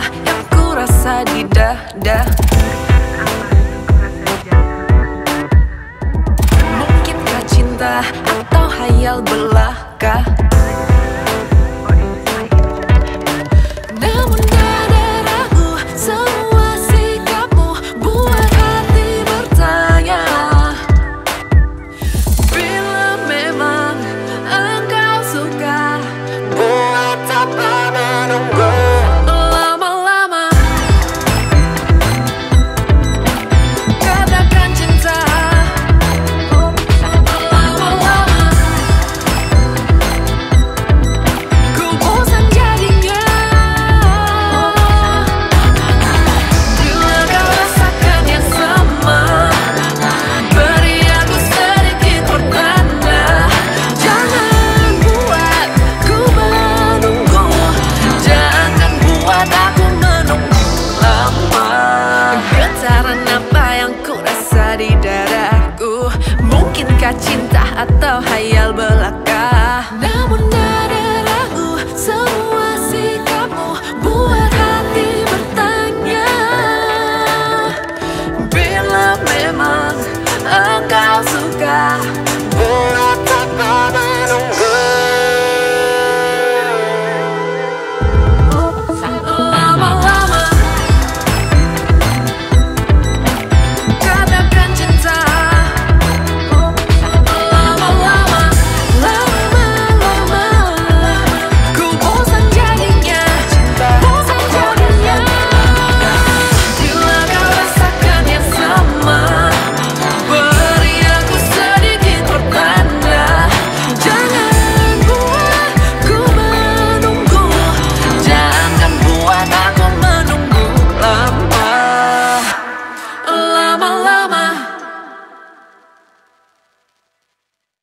apa yang ku rasa di dada. Mungkinkah cinta atau hayal belaka atau hayal belaka. Namun ada ragu semua sikapmu buat hati bertanya. Bila memang